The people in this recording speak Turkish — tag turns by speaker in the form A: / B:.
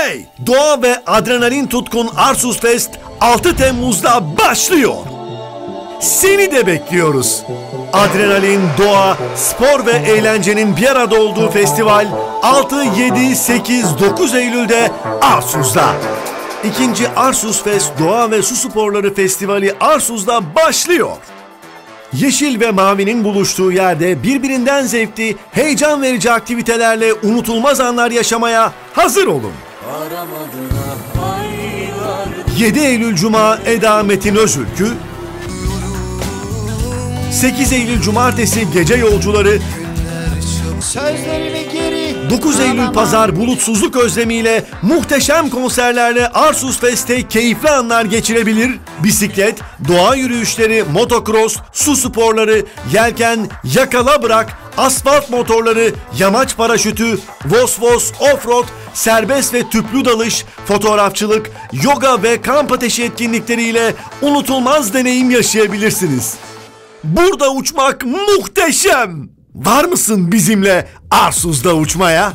A: Hey! Doğa ve adrenalin tutkun Arsus Fest 6 Temmuz'da başlıyor. Seni de bekliyoruz. Adrenalin, doğa, spor ve eğlencenin bir arada olduğu festival 6, 7, 8, 9 Eylül'de Arsus'ta. İkinci Arsus Fest Doğa ve Su Sporları Festivali Arsuz'da başlıyor. Yeşil ve mavinin buluştuğu yerde birbirinden zevkli, heyecan verici aktivitelerle unutulmaz anlar yaşamaya hazır olun. 7 Eylül Cuma Eda Metin Özülkü 8 Eylül Cumartesi gece yolcuları
B: Sözlerimi geri
A: 9 Eylül Pazar bulutsuzluk özlemiyle muhteşem konserlerle Arsus Fest'te keyifli anlar geçirebilir. Bisiklet, doğa yürüyüşleri, motocross, su sporları, yelken, yakala bırak, asfalt motorları, yamaç paraşütü, vosvos, offroad, serbest ve tüplü dalış, fotoğrafçılık, yoga ve kamp ateşi etkinlikleriyle unutulmaz deneyim yaşayabilirsiniz. Burada uçmak muhteşem. Var mısın bizimle Arsuz'da uçmaya?